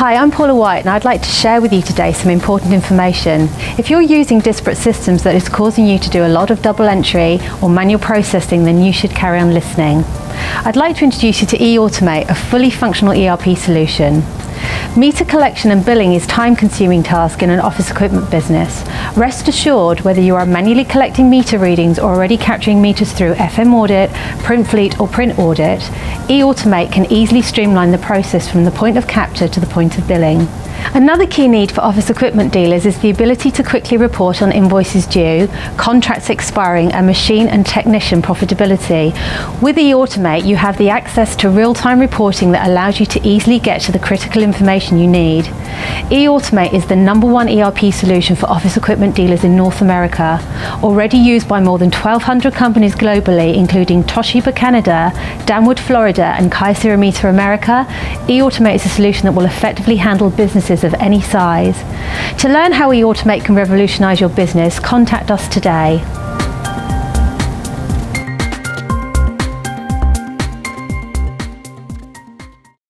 Hi, I'm Paula White and I'd like to share with you today some important information. If you're using disparate systems that is causing you to do a lot of double entry or manual processing, then you should carry on listening. I'd like to introduce you to eAutomate, a fully functional ERP solution. Meter collection and billing is time-consuming task in an office equipment business. Rest assured, whether you are manually collecting meter readings or already capturing meters through FMAudit, print fleet or print audit, eAutomate can easily streamline the process from the point of capture to the point of billing. Another key need for office equipment dealers is the ability to quickly report on invoices due, contracts expiring, and machine and technician profitability. With eAutomate, you have the access to real-time reporting that allows you to easily get to the critical information you need. eAutomate is the number one ERP solution for office equipment dealers in North America, already used by more than 1,200 companies globally, including Toshiba Canada, Danwood Florida, and Meter America. eAutomate is a solution that will effectively handle businesses businesses of any size. To learn how eAutomate can revolutionise your business, contact us today.